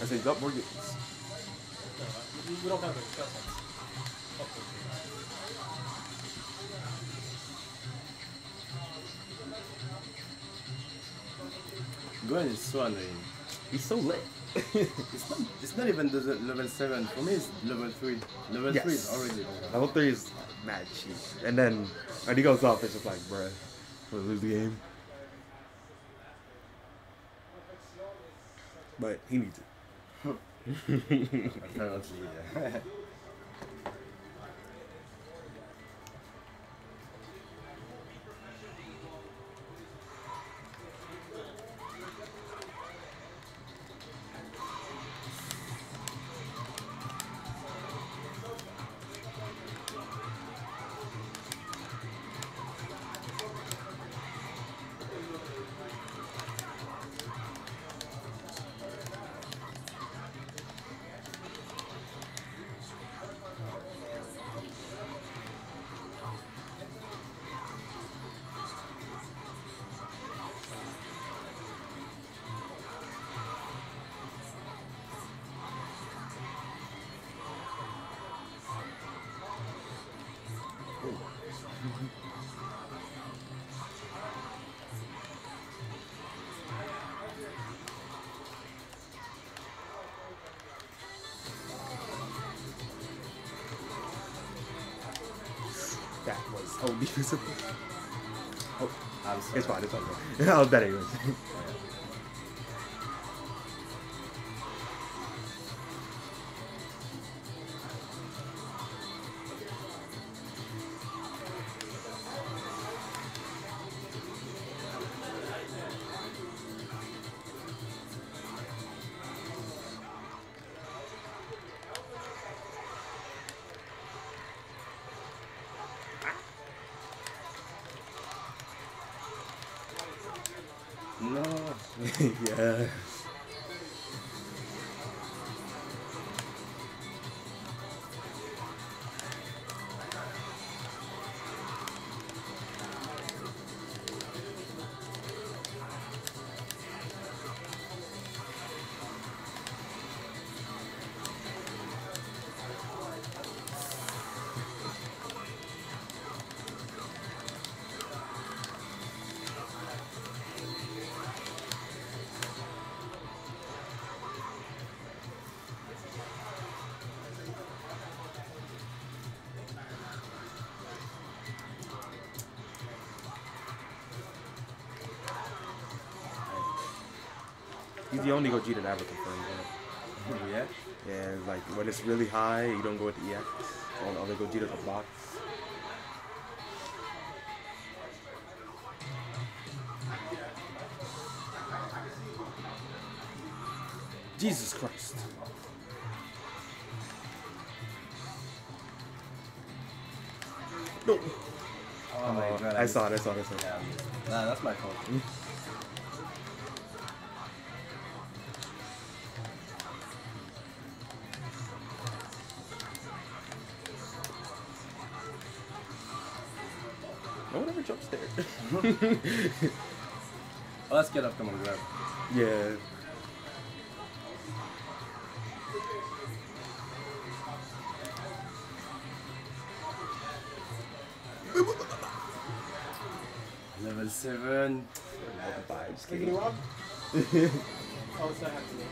I said, got more games. No, we, we don't have those spell Gwen is so annoying. He's so lit. It's not, it's not even the the level 7. For me, it's level 3. Level 3 is already over. Level 3 is mad cheap. And then when he goes off, it's just like, bruh, we'll lose the game. But he needs it. Apparently, yeah. That so beautiful. Oh, I'm sorry. it's fine, it's fine. I was better anyways. yeah. He's the only Gogeta that ever confirmed that. yeah? Yeah, like when it's really high, you don't go with the EX. All the other Gogetas are box. Jesus Christ. No. Oh my Oh, god. I saw it, I saw it, I saw it. Yeah, nah, that's my fault. Hmm? No one ever jumps there. Oh, let's get up, come on, grab. yeah. Level 7. Bye, just Taking kidding. Rob? Oh, it's not happening.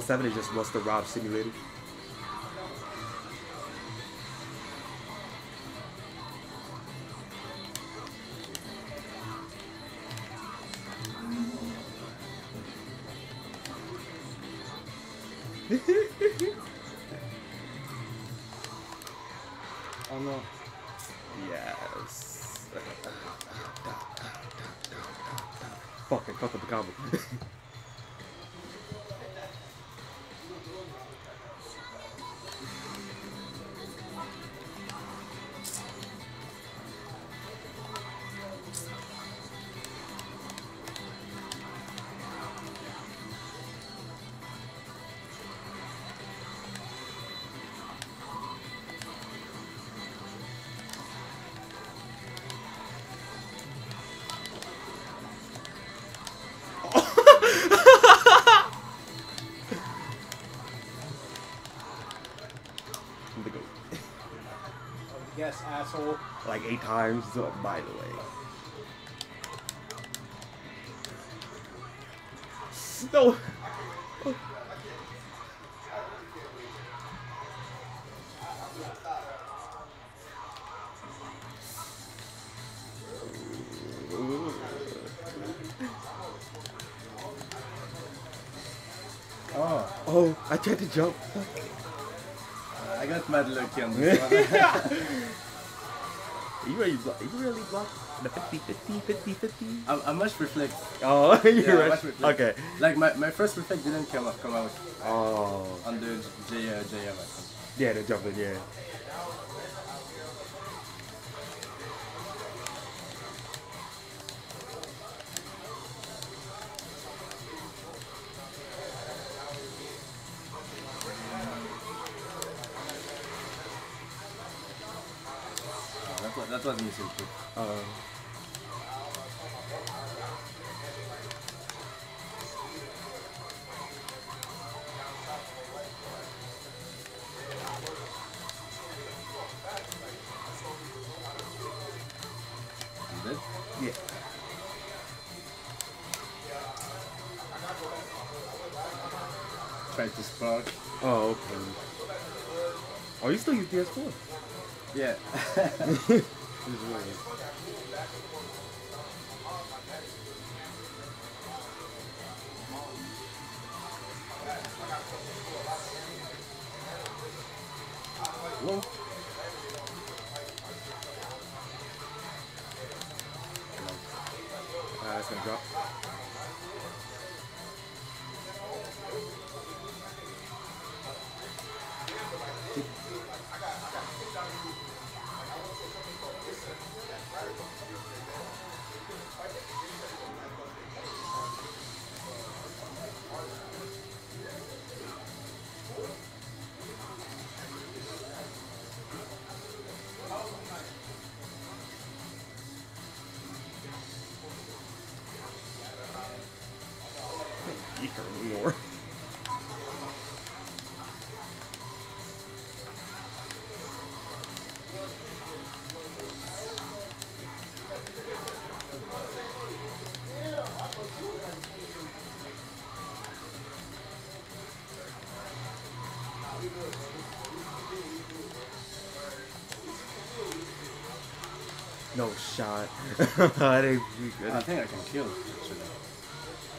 Seven is just what's the Rob simulated. Eight times. By the way. No. Oh, Oh, I tried to jump. I got mad lucky on this one. you really block? You really block the 50, 50, 50, 50? I, I must reflect. Oh, you're Yeah, reflect. Okay. Like my, my first reflect didn't come out, come out Oh, Under J uh, JM. Yeah, the jumping, yeah. Too. Um, yeah. Oh, okay. Oh, you still use PS4? Yeah. Whoa. Shot. I didn't. I think I can kill.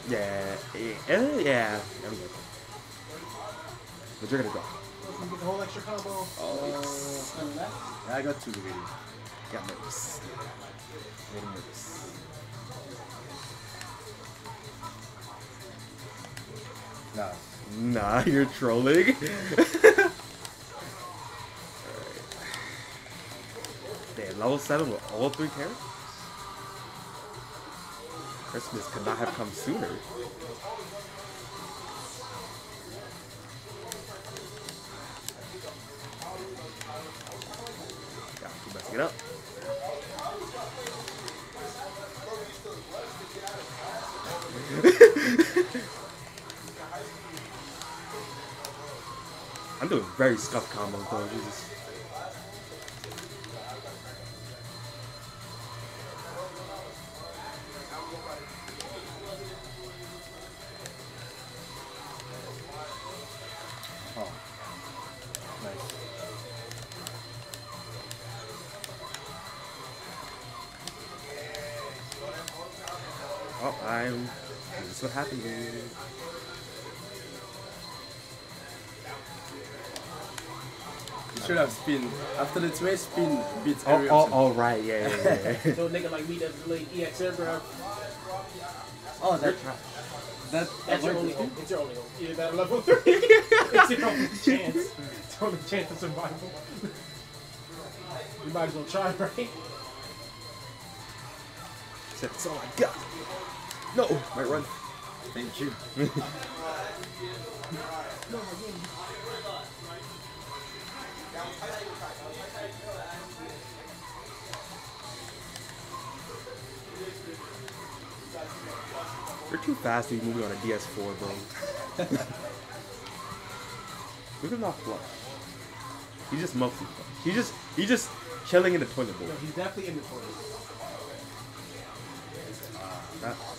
Yeah, yeah, uh, yeah. There we go. But you're gonna. You get the whole extra combo. Oh. That. Yeah, I got two really. Got nervous. Made him nervous. Nah. Nah, you're trolling. level 7 with all three characters? Christmas could not have come sooner. It up. I'm doing very scuffed combos though, Jesus. What happened, dude. You should have spin. After the two spin beats Oh, every oh, option. oh, right, yeah, yeah, yeah. No nigga like me that delayed EXR, bro. Oh, that. That. That's your only worked. hope. It's your only hope. Either that or level 3. it's your only chance. It's your only chance of survival. you might as well try, right? That's all I got. No, my run. Thank you. You're too fast to be moving on a DS4, bro. Look at not flush. He's just mostly He's just, he's just, chilling in the toilet bowl. No, he's definitely in the toilet. That-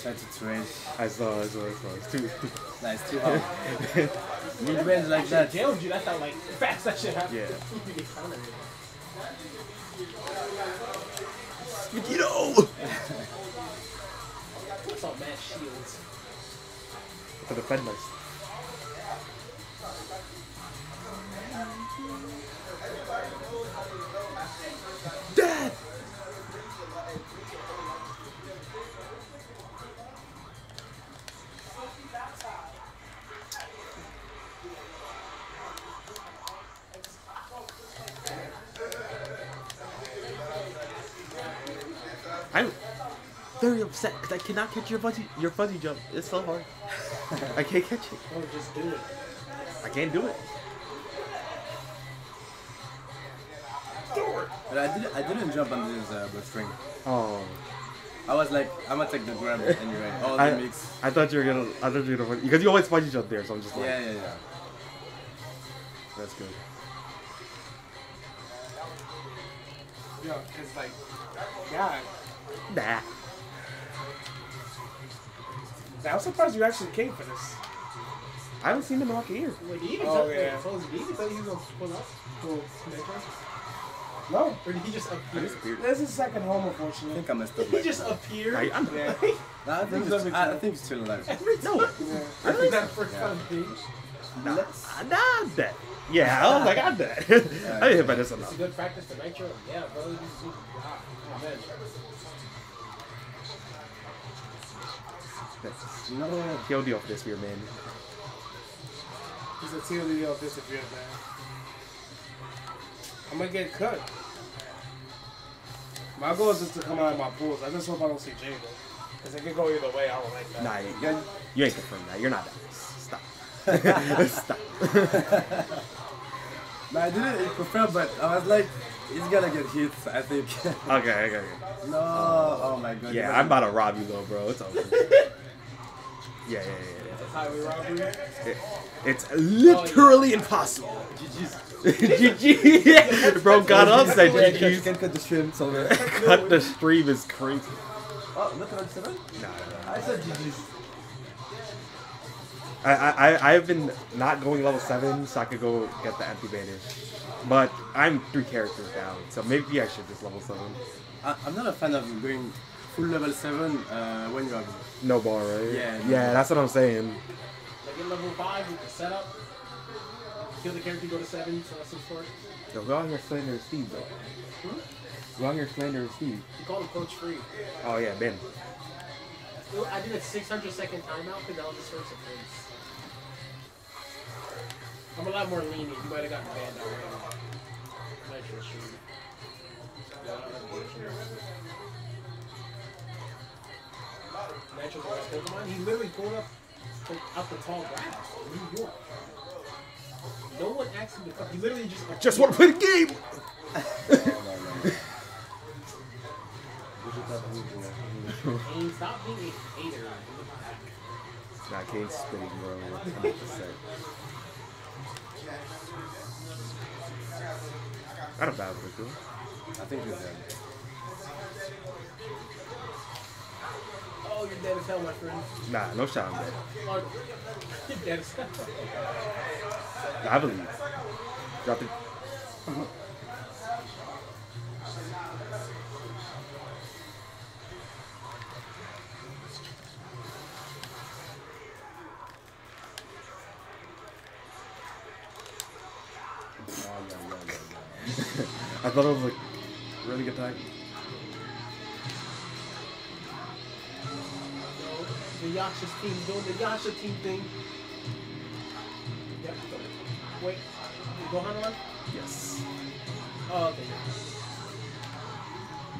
I tried to train. I saw, I saw, I saw. It's too. Nah, it's too hard. Mid range like That jailed you. That's how like fast that shit happened. Yeah. You get countered. Vegito! What's all mad shields? For the. Dad! Very upset because I cannot catch your fuzzy your fuzzy jump. It's so hard. I can't catch it. Oh, just do it. I can't do it. But I didn't, I didn't jump on this uh, string. Oh, I was like, I'm gonna take the grab anyway. All the I, mix. I thought you were gonna. I thought you were gonna because you always fuzzy jump there, so I'm just like, Yeah, yeah, yeah. that's good. Yo, cause like, God. Nah. Now, I'm surprised you actually came for this. I haven't seen him in like a year. Wait, he even Oh, tell yeah. told you, did he tell you he was gonna pull up? Pull No, Or did he just I appear? disappeared. this is second home, I unfortunately. think I messed up. He my- just appeared. I, I'm Yeah. Nah, I think This it's, I, I think it's still alive. Every no. Yeah. I think that first Yeah. time thing. Nah, nah, I'm dead. Yeah, I was like, I'm dead. I didn't hit by this It's a enough. good practice for Nitro. Yeah, bro. You just need to ah, man. No. Kill deal for this here, man. He's a TLD of disappeared, man. I'm gonna get cut. My goal is just to come out of my pools. I just hope I don't see Jay. Because it could go either way. I don't like that. Nah, you, you ain't confirmed that. You're not that. Stop. Stop. Nah, I didn't confirm, but I was like, he's gonna get hit, I think. Okay, okay, okay. no. Oh my god. Yeah, I'm about to rob you though, bro. It's over. Yeah, yeah, yeah. That's highway robbery. It, it's literally impossible. GG's. GG. bro got up, said You can cut the stream, it's over. Cut the stream is crazy. Oh, not 97? Nah, nah. I said GG's. I, I, I've been not going level 7 so I could go get the empty bandage. But I'm three characters down, so maybe I should just level 7. I, I'm not a fan of going full level 7 uh, when you have. No bar, right? Yeah, no Yeah, bar. that's what I'm saying. Like in level 5 with the setup. Kill the character, go to 7, so that's some sort. Yo, go out here slander Steve, though. Go out here slander Steve. You call him Coach Free. Oh, yeah, Ben. I did a 600 second timeout because that was his first offense. I'm a lot more lenient. You might have gotten banned already. Nitro shoot. Yeah, I don't have the issue. Nitro's the best Pokemon. He literally pulled up from out the tall grass in New York. No one asked him to come. He literally just Just want to play the game! Kayne, stop being a hater. Nah, Kayne's spitting, bro. 100%. Not a bad one, too. I think he's dead. Oh, you're dead as hell, my friend. Nah, no shot on that. Oh, you're dead as hell. I believe. Drop it. I thought it was like really good time. Yasha's team doing the Yasha team thing. Yep. Wait, Gohan on? Yes. Oh, okay.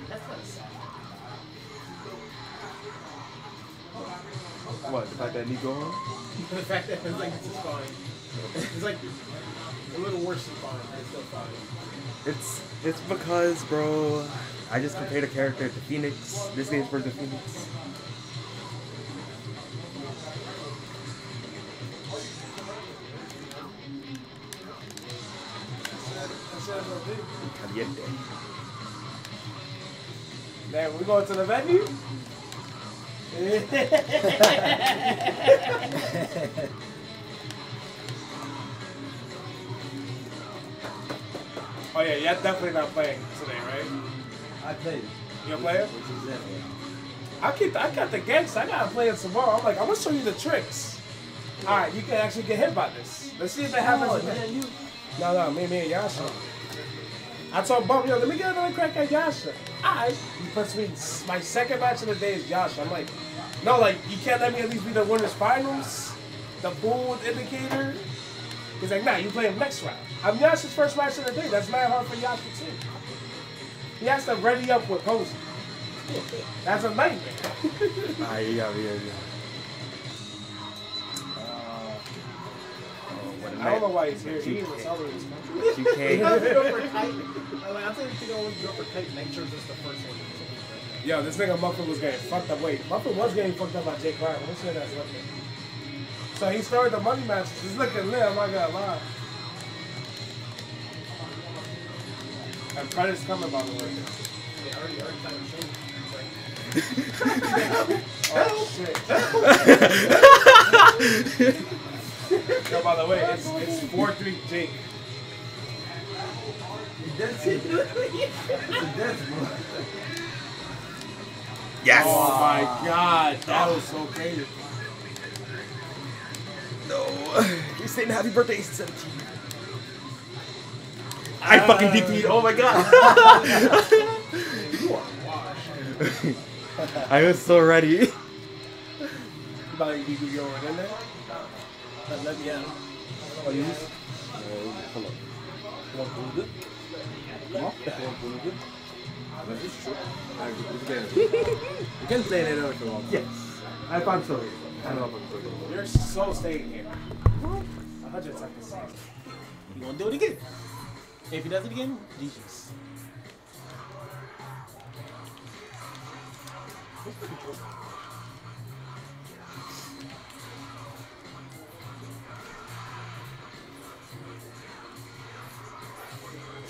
That's kind of sad. What? The fact that Nico home? the fact that it's like, this is fine. It's like a little worse than fine, but it's still fine. It's it's because, bro, I just compared a character to Phoenix. This game's for the Phoenix. Man, we going to the venue? oh yeah, you're definitely not playing today, right? I played. You're playing? Which is that? I keep I got the gangs. I gotta play it tomorrow. I'm like, I'm gonna show you the tricks. All right, you can actually get hit by this. Let's see if it happens. Oh, man, you. No, no, me, me, and Yasha. I told Bump, yo, let me get another crack at Yasha. Alright. He puts me, my second match of the day is Yasha. I'm like, no, like, you can't let me at least be the winner's finals? The bold indicator? He's like, nah, you play him next round. I'm Yasha's first match of the day. That's mad hard for Yasha, too. He has to ready up with posing. That's a nightmare. Ah, yeah, yeah, yeah. I don't know why he's here. He didn't even tell me he was. You can't. go for kite. I like, I think you know, go for kite. Make sure it's the first one. Yo, this nigga Muffin was getting fucked up. Wait, Muffin was getting fucked up by Jake Ryan. Let's say that's looking. So he started the money match. He's looking lit. I'm not gonna lie. And credits coming by the way. Yeah, already, already kind of changed. Oh shit. Yo, by the way, it's it's four three Jake. That's it. That's. Yes. Oh my god, that was so crazy. No. You're saying happy birthday, 17. I fucking DP'd. Uh, oh my god. You are washed. I was so ready. You about to you you going in there? Oh, you can, play later if you want. Yes. I thought so. I know I'm so. You're so staying here. A hundred seconds. You gonna do it again? If he does it again, Jesus.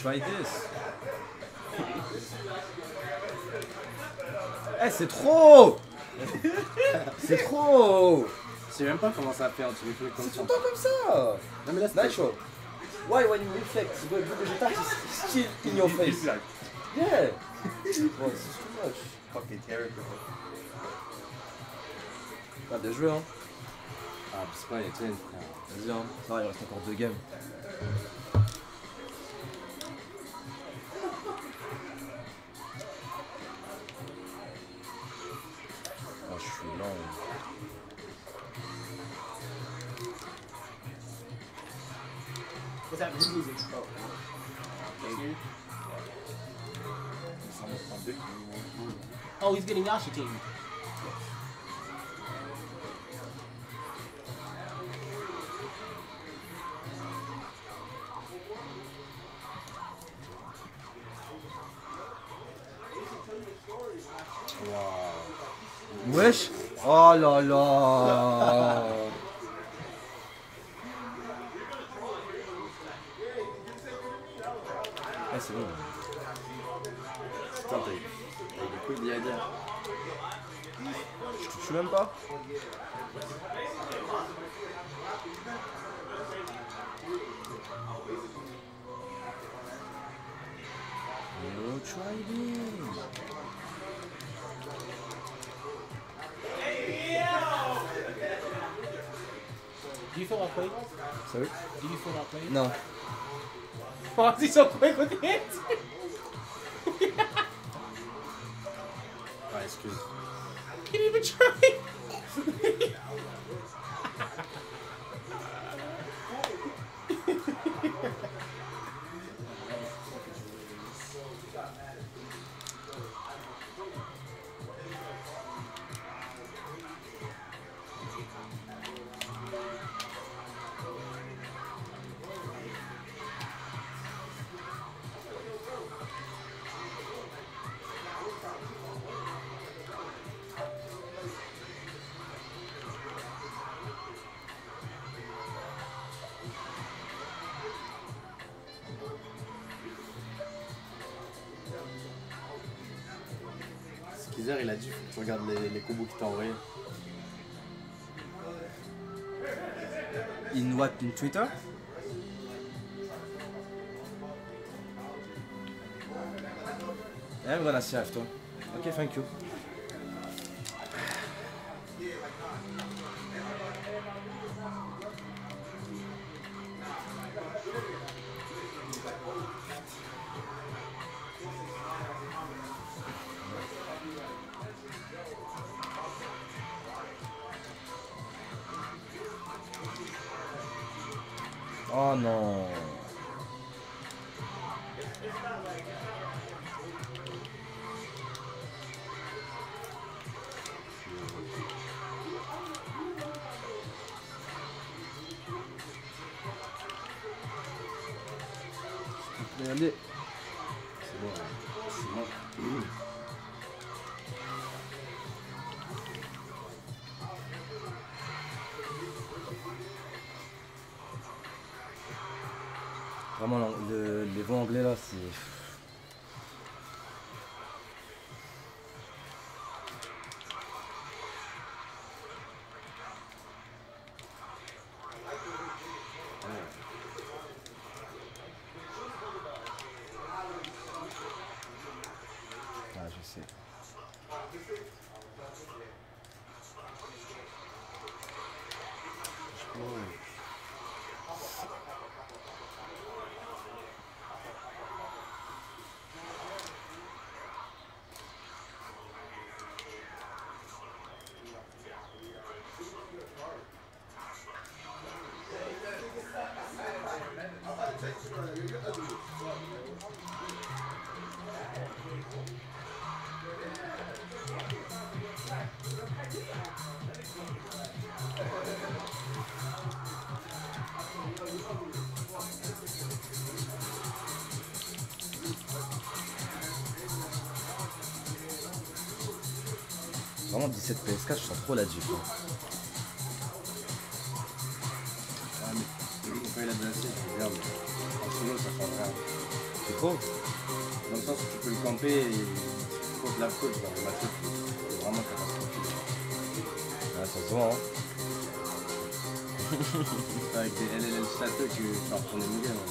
Try this. Eh, c'est trop C'est trop Je sais même pas comment ça fait, tu fais comme C'est ça. tout le temps comme ça Non mais là c'est Natural. Why when you reflect, the vegetation is still in your face? Yeah! This is too much. fucking character. Ah, bien joué, hein. Ah, c'est pas les tiennes. Vas-y, hein. Ça va, il reste encore deux games. What's happening? Who's losing? Oh. Okay. Oh, he's getting Yasha team. Wesh Oh là là c'est bon. Putain, t'as eu t'as eu des couilles d'y aller. Je touche même pas. No trading. Do you feel like playing? Sorry? Do you feel like playing? No. Why is he so quick with the answer? Ah, excuse. He didn't even try. Il a dit faut les, les combos qu'il t'a envoyés. In what in Twitter? I'm gonna see after. Okay, thank you. Vraiment, le, les voix anglais là, c'est. Trop la diff. hein. Ah, mais quand il a de la siège, regarde. En solo, ça change rien. C'est trop Dans le sens où tu peux le camper et contre la côte dans le match. C'est vraiment catastrophique. Ah, ça se voit, hein. Avec des LLL châteaux que tu vas retourner le game.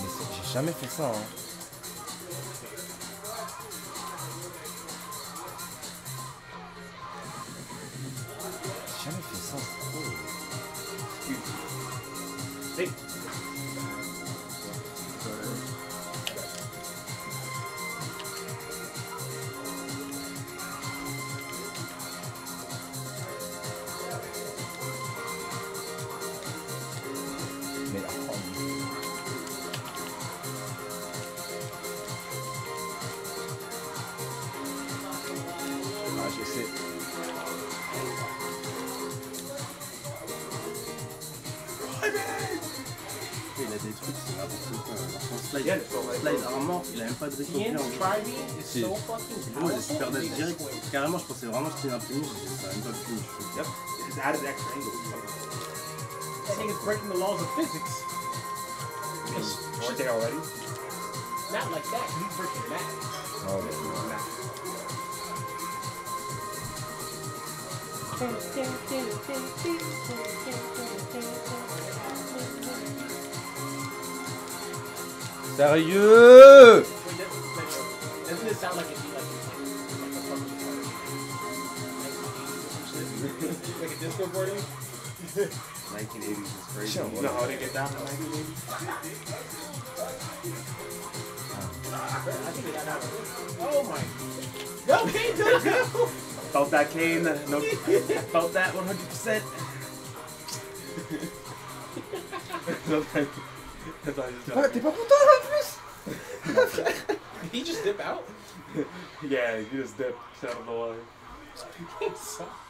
Mais c'est- j'ai jamais fait ça, hein. Même pas de The recopier end en try me is Si. so fucking Moi j'ai super powerful. dash direct. Carrément, je pensais vraiment que c'était une imprimée. j'ai dit, Ça a même pas pu. Yep. It's added extra angle. That thing is breaking the laws of physics. Because Weren't they already? not like that. He's breaking math. Oh, mais- Sérieux Like a disco party? 1980s is crazy. Sure. You know how they get down in 1980? I think they got that. Oh my. Go, Kayne, go, go! Felt that cane. No, felt that 100%. That's all I just Ah, T'es pas content en plus Did he just dip out? Yeah, you just dipped out of the water.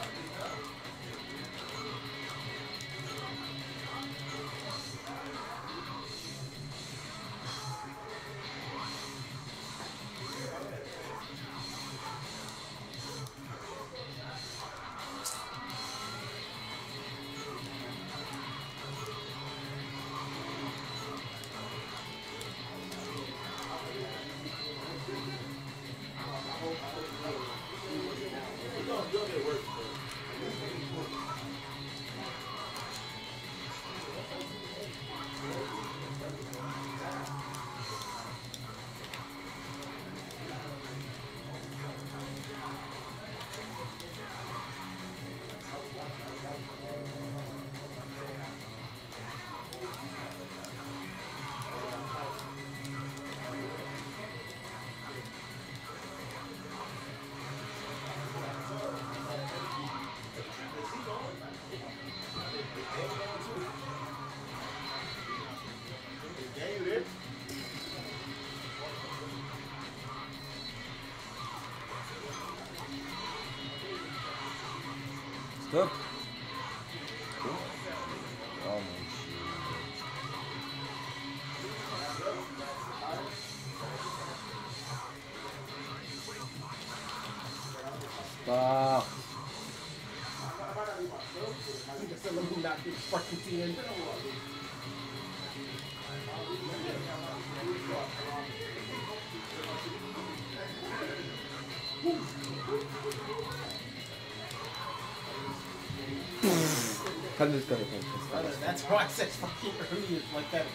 That's why I said fucking earlier like that.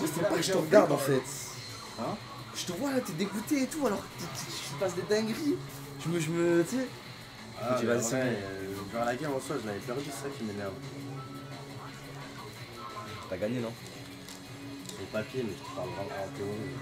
Je sais pas, je te regarde en fait. Hein? Je te vois là, t'es dégoûté et tout, alors tu passes des dingueries. Je me. Je me. Tu sais. Ah, tu vas euh, Vers la guerre en soi, je l'avais perdu, c'est ça qui m'énerve. T'as gagné, non? Le papier, mais je te parle vraiment en théorie.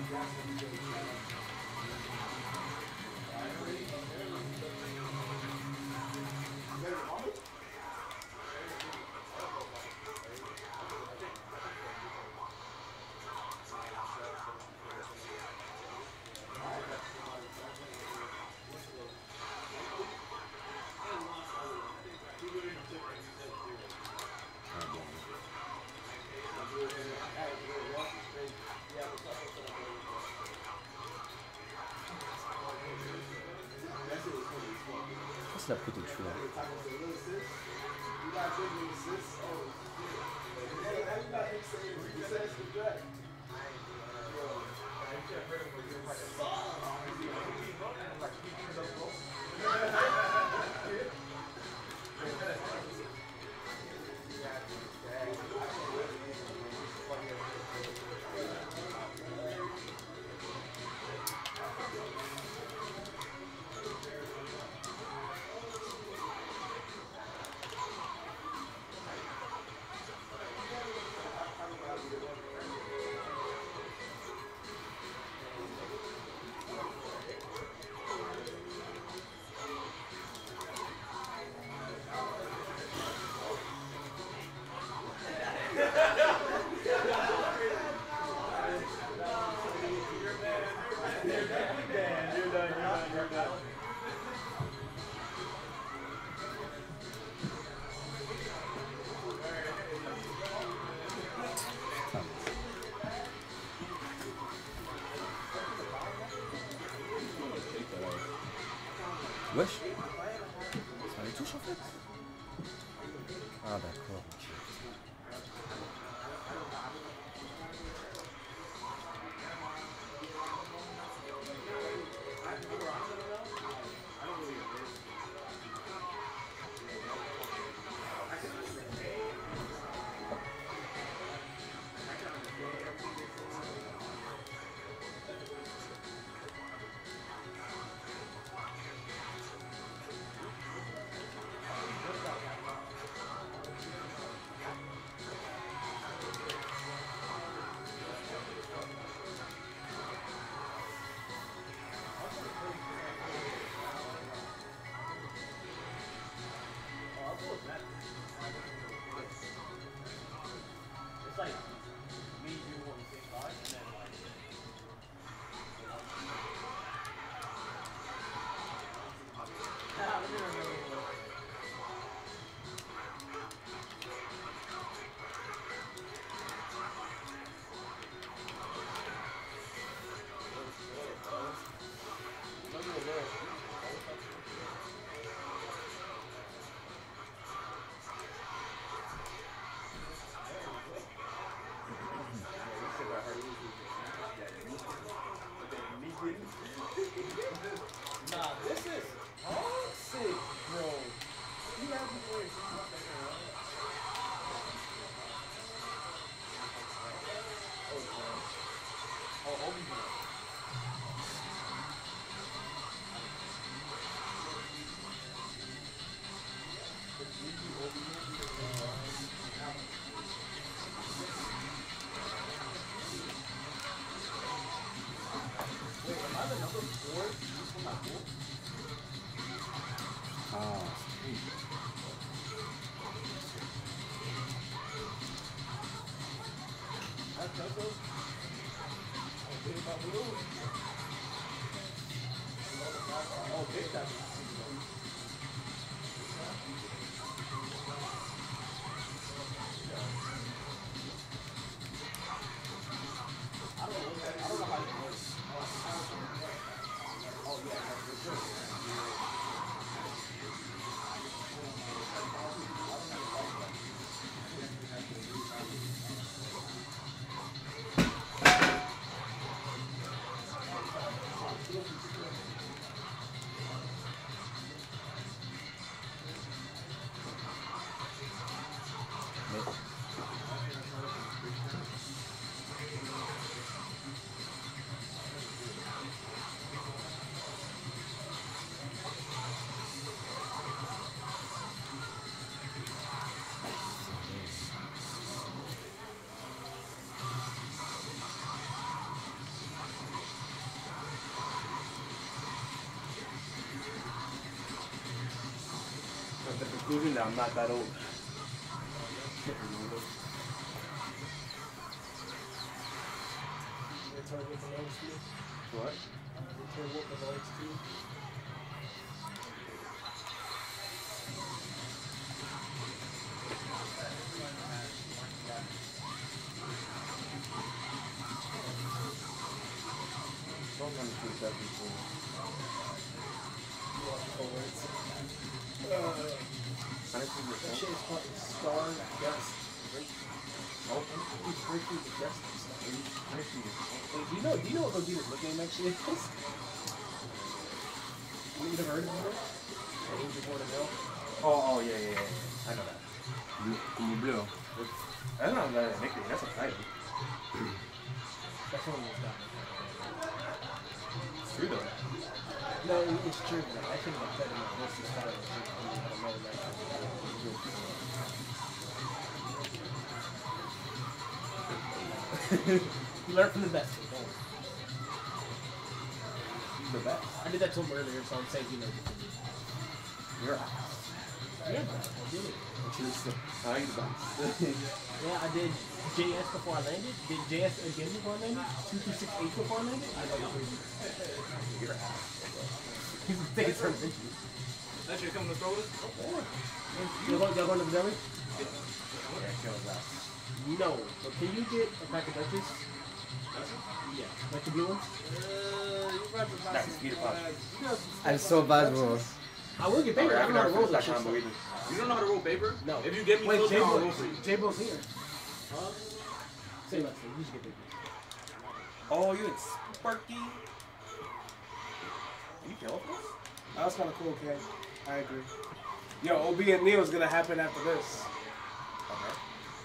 At the conclusion you learn from the best. Don't. The best. I did that to him earlier, so I'm saying he knows it. You're Yeah, bro. I did it. I like the best. Yeah, I did JS before I landed. Did JS again before I landed. Two two six eight before I landed. I know you're crazy. You're ass. He's the biggest turn into. That shit coming to throw us? Y'all going, y'all going to the deli? Yeah, kill his ass. No. But can you get a pack of Dutchess? Yeah. Like the blue ones? Nah, just eat it fast. I'm so bad, bro. I will get Okay, paper. I I can don't know how never to roll finish that that shit. combo either. You don't know how to roll paper? No. If you give me Wait, those, J I'll roll for you. J-Bo's here. Huh? Say less thing. You should get paper. Oh, you and Sparky. You kill us? That was kind of cool, Ken. I agree. Yo, OB and Neil is gonna happen after this. Okay.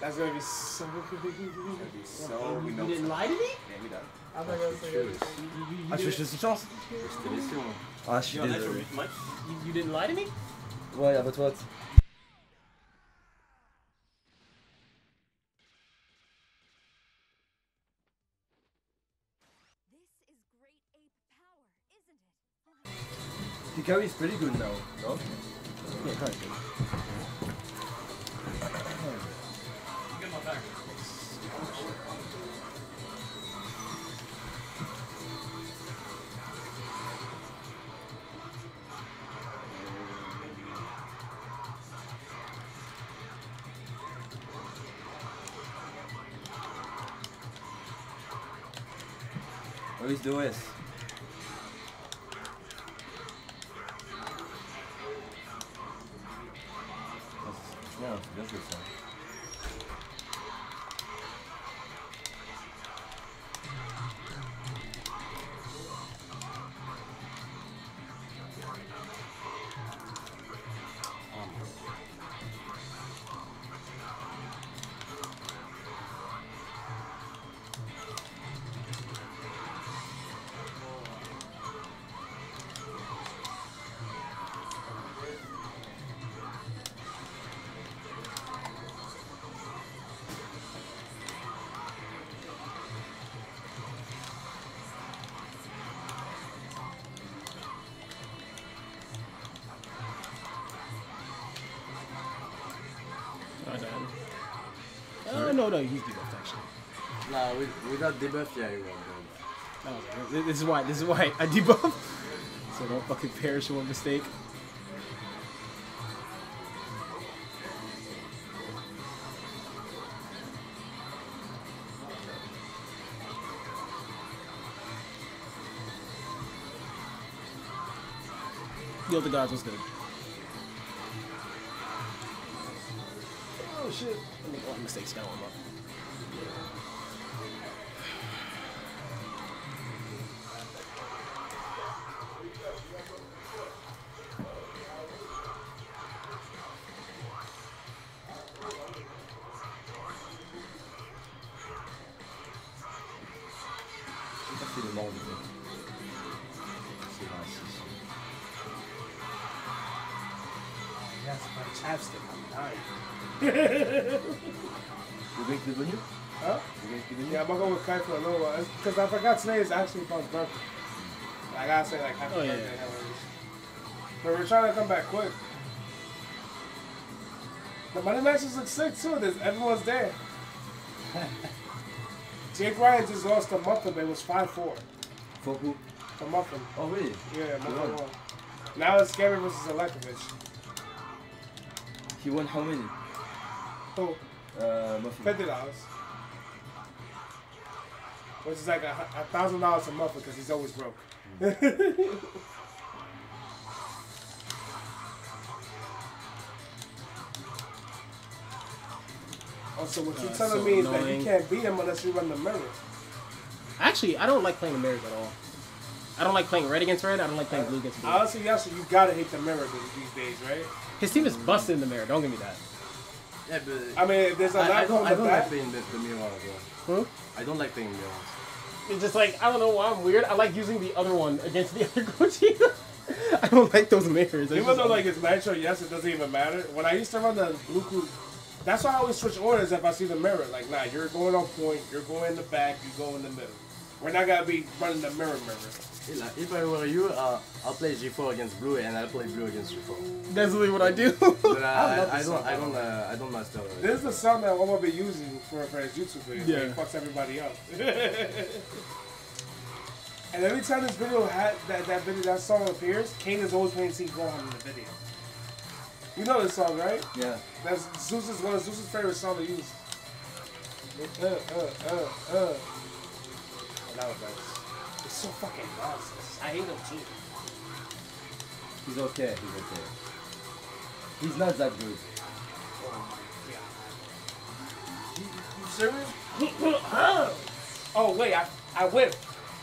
That's gonna be so. So we You know. didn't lie to me? Yeah, we done. I'm not gonna say it. You, you, you, je fais didn't, je suis chance. C'était laissé, moi. Ah, je suis Yo, that's désolé. your mic. you, you didn't lie to me? Ouais, y'a votre vote. This is great ape power, isn't it? Hikaru is pretty good now, no? Get Where is no, no, he's best actually. Nah, with, without debuff, yeah, you won't. Oh, this is why. This is why I debuff. So don't fucking perish in one mistake. Yo, the gods was good. Mistakes. Gotta warm I forgot today is actually Punk's birthday. I gotta say, like, happy Oh, yeah. birthday, Hellraiser. But we're trying to come back quick. The money matches look sick too. There's, everyone's there. Jake Ryan just lost to Muffin, but it was 5 4 Faut who to Muffin. Oh really? Yeah, Muffin won. Now it's Gary versus Elekovich. He won how many Who? Uh, Muffin. Fifty dollars. Which is like a a thousand dollars a month because he's always broke. also, what you're Uh, telling so me is that you can't beat him unless you run the mirror. Actually, I don't like playing the mirrors at all. I don't like playing red against red. I don't like playing blue against blue. Honestly, Yasha, you gotta hate the mirror these, these days, right? His team is busted in the mirror. Don't give me that. Yeah, but I mean, there's a lot I, I don't, I the don't like playing the, the mirror as well. Hmm? I don't like playing mirrors. It's just like I don't know why I'm weird. I like using the other one against the other Gogeta. I don't like those mirrors. It's Even though like it's nitro, yes, it doesn't even matter. When I used to run the blue crew, that's why I always switch orders if I see the mirror. Like, nah, you're going on point, you're going in the back, you go in the middle. We're not gonna be running the mirror mirror. Like, If I were you, uh, I'll play G4 against blue and I'll play blue against G4. that's really what I do. But uh, I love I, I don't, song, I don't, uh, I don't master. it. This is the sound that I'm gonna be using for, for his YouTube video. Yeah. He fucks everybody up. and every time this video had that, that video that song appears, Kayne is always playing Team Gohan in the video. You know this song, right? Yeah. That's Zeus's one of Zeus's favorite song to use. Uh, uh, uh, uh. And that was nice. It's so fucking nonsense. I hate him too. He's okay, he's okay. He's not that good. Oh, yeah. You, you serious? oh wait, I I whipped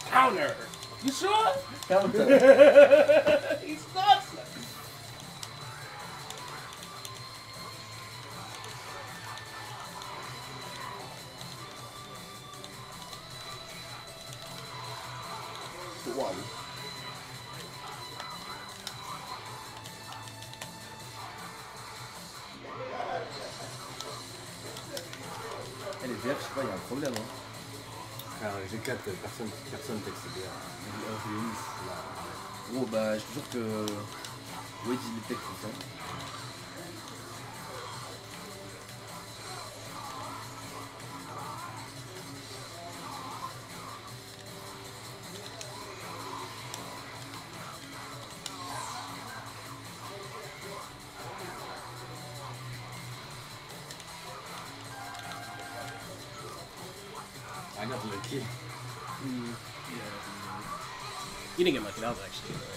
counter. You sure? Counter. He's nuts. 4 personnes, personnes t'accélèrent à un bah, je te jure que. Oui, il est. Was actually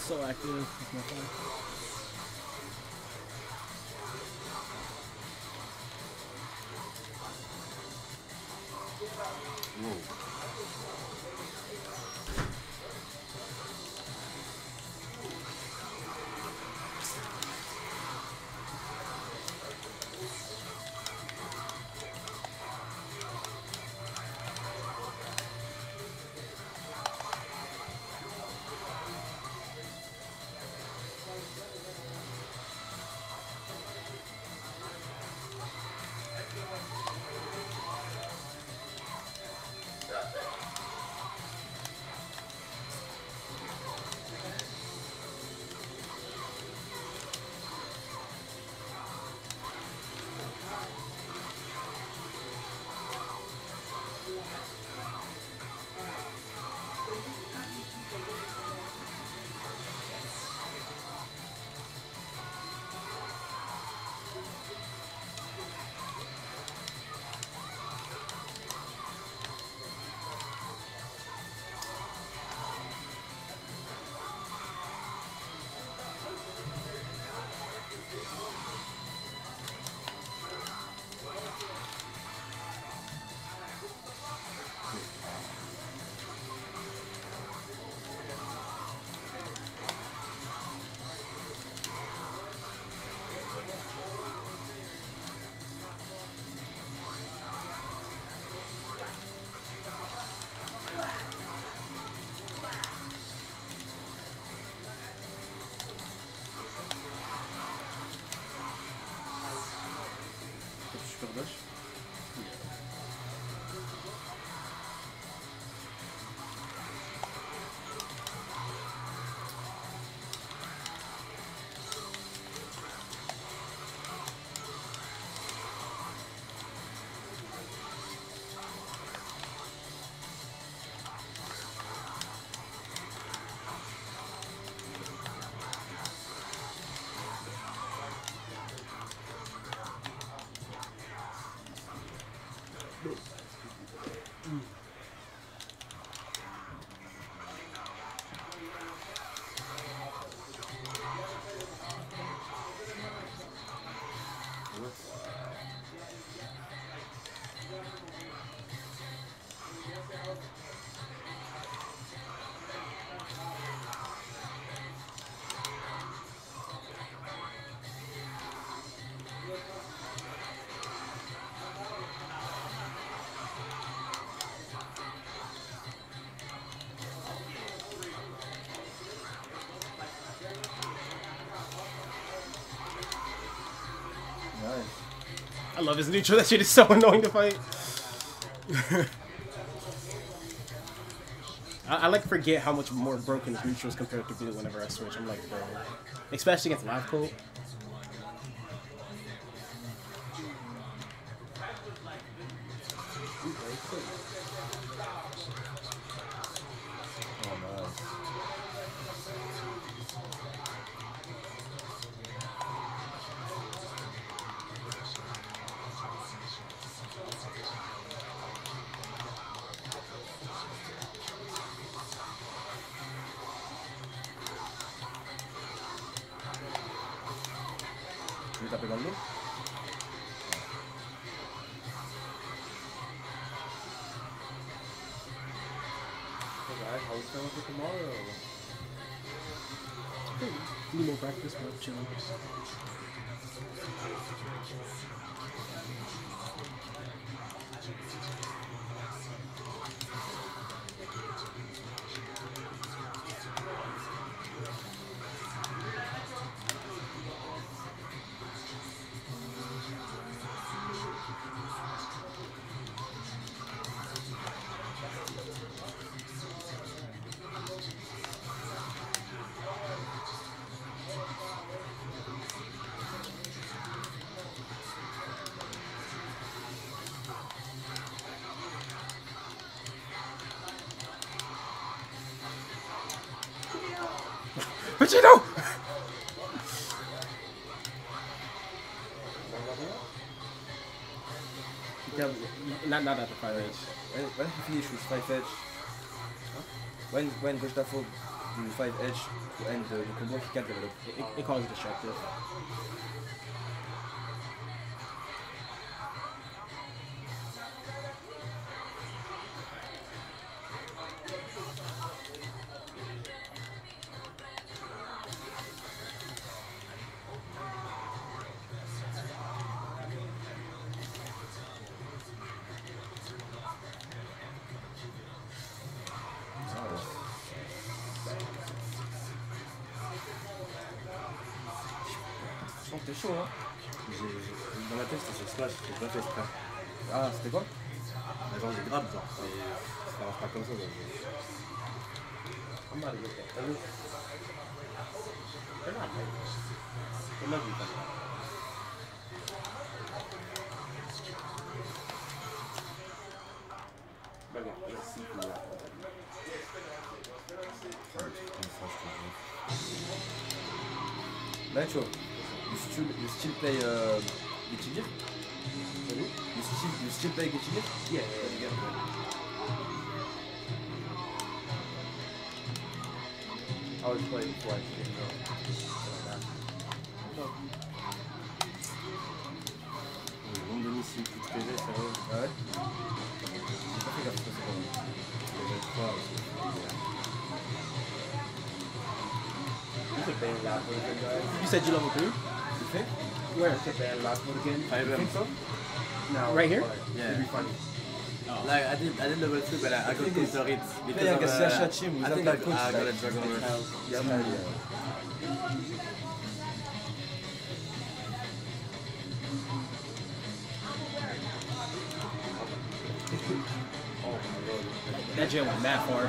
so active. Super I love his neutral. That shit is so annoying to fight. I, I like forget how much more broken his neutral is compared to blue whenever I switch. I'm like, bro. Especially against live cold. Tu veux taper dans Alright, how for tomorrow? Need more practice, but chilling. Finish with 5H, when, when Gustavo do 5H to end the, the combo, he can't develop. It, it it destructive. c'était chaud, hein. Dans ma tête, c'était sur Smash, j'ai pas. Ah, c'était quoi? Genre, j'ai grave, genre, ça marche pas comme ça. Pas still, you still play uh, Guilty Gear? You still, you still play Guilty Gear? Yeah, yeah, yeah. I always play before I stream Le nombre de missiles tout PV, sérieux. Ah ouais J'ai pas fait gaffe, c'est pas bon. J'ai trois. You could ban last one again, guys. You said you level 3? Tu fais where? The last board game. I think so. No. Right here. Yeah. It'd be funny. Oh. Like I did, I did level two, but I, I got two turrets because yeah, of. Uh, I think I, got a dragon. Yeah, yeah. That jam went that far.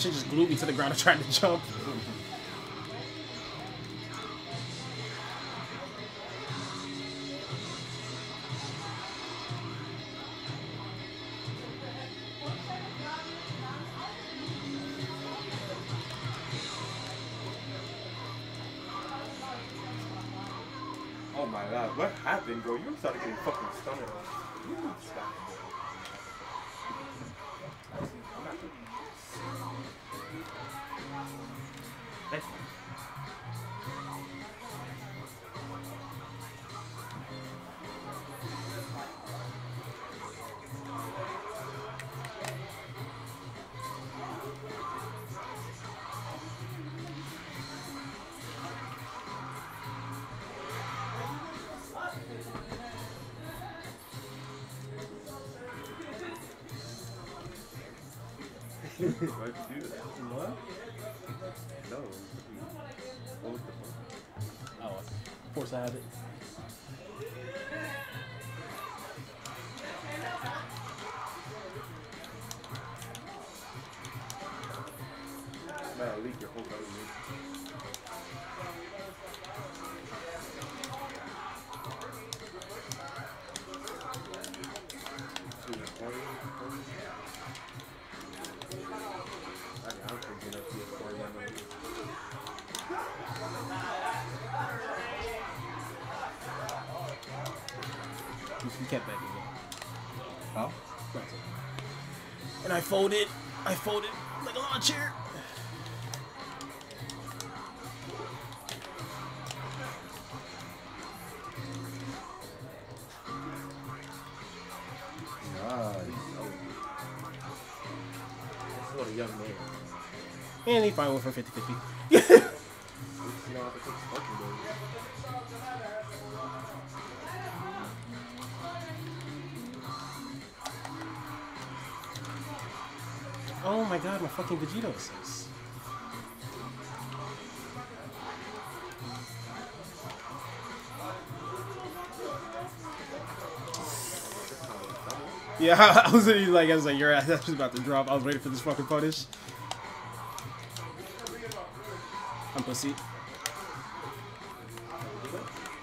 Shit just glued me to the ground. I tried to jump. Oh my god, what happened, bro? You started getting fucking stunned. You. Force I have it. And he finally went for 50 50. You know how to take smoking, baby. Oh my god, my fucking Vegeta assist. Yeah, I was like, I was like, your ass is about to drop. I was waiting for this fucking punish. Pussy.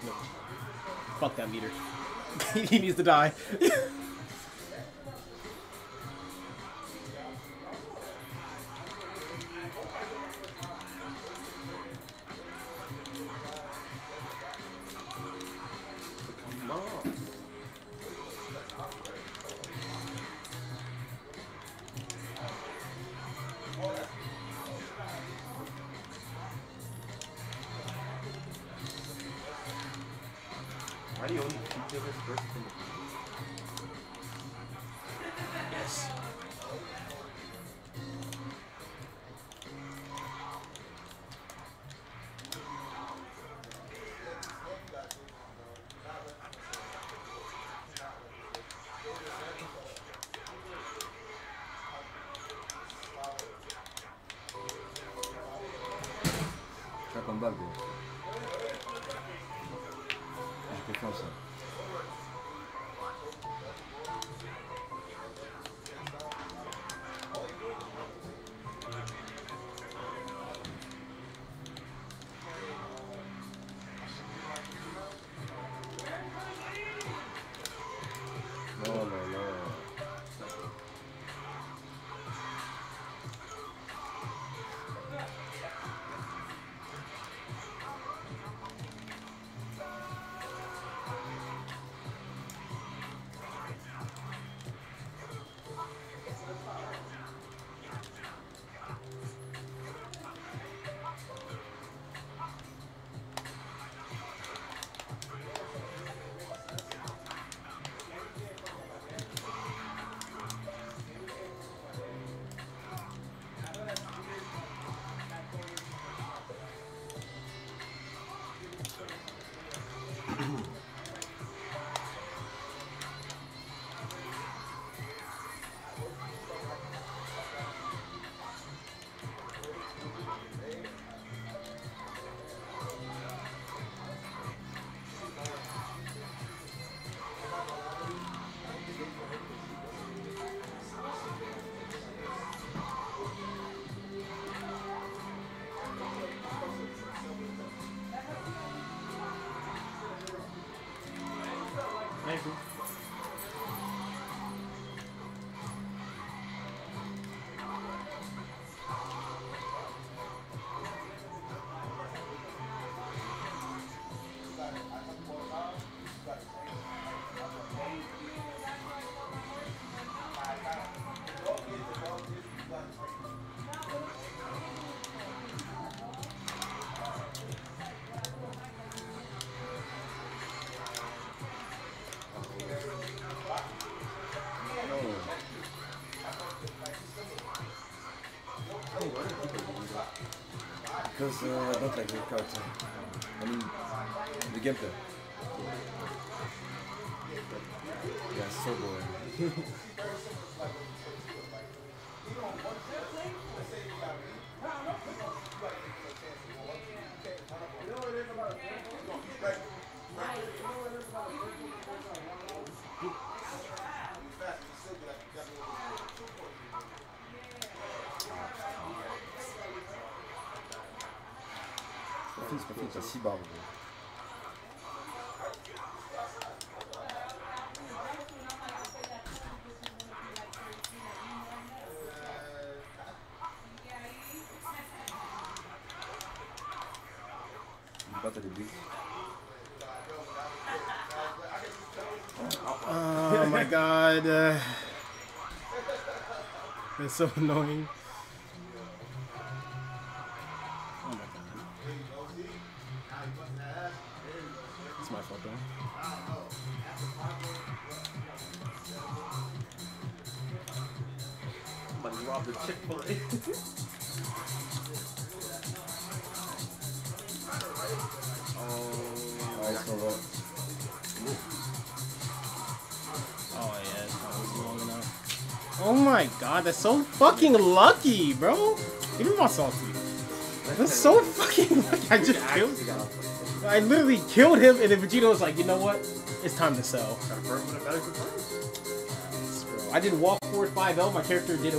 No. Fuck that meter. he needs to die. Because uh, I don't like the character. I mean, the gameplay. Yeah, so boring. barres. gros. N'oublie pas, t'as des briques. Oh my god. Uh, it's so annoying. Fucking lucky, bro. Give me my salty. That's so fucking lucky. I just killed. him. I literally killed him, and then Vegeta was like, you know what? It's time to sell. Gotta burn with a better good price. Bro, I did walk forward 5L. My character did